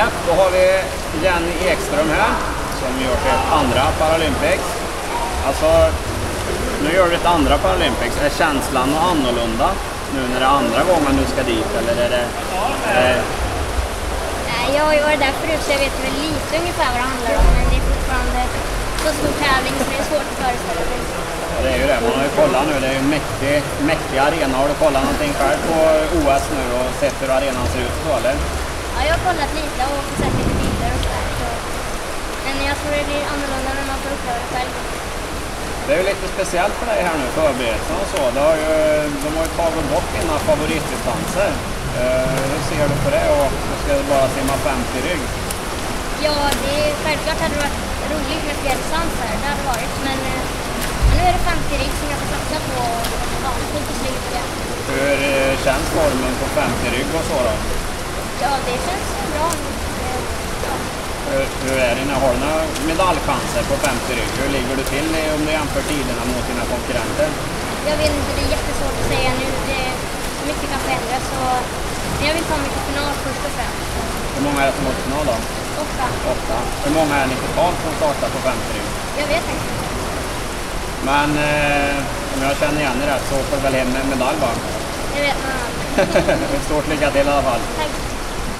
Japp, då har vi Jenny Ekström här som gör sitt andra Paralympics. Alltså, nu gör du ett andra Paralympics. Är känslan något annorlunda nu när det är andra gången du ska dit eller är det... Är Nej, jag har ju varit där förut så jag vet väl lite ungefär vad det handlar om men det är fortfarande så stor tävling så det är svårt att föreställa sig. ja, det är ju det, man har ju kollat nu. Det är ju en mäktig, mäktig arena. Har du kollat någonting själv på OS nu och sett hur arenan ser ut så eller? Ja, jag har kollat lite och sett lite bilder och sådär. Så. Men jag tror det blir annorlunda när man får uppleva det själv. Det är ju lite speciellt för dig här nu, förberedelserna och så. Det har ju, de har ju tagit bort dina favoritdistanser. Eh, hur ser du på det? Och du ska bara simma 50 rygg. Ja, det är, självklart hade det varit roligt med fler distanser. Det hade varit. Men eh, nu är det 50 rygg som jag får satsa på. och Ja, ligger på det. Hur eh, känns formen på 50 rygg och så då? Ja, det känns bra. Hur, hur är det? Har du några medaljchanser på 50 rygg? Hur ligger du till om du jämför tiderna mot dina konkurrenter? Jag vet inte, det är jättesvårt att säga nu. Det, mycket kan förändras. Så, men jag vill ta mig till final först och främst. Hur många är det som går till final då? Åtta. Åtta. Hur många är ni totalt som startar på 50 rygg? Jag vet inte. Men eh, om jag känner igen er rätt så åker du väl hem med en medalj va? Jag vet aldrig. Stort lycka till i alla fall. Tack.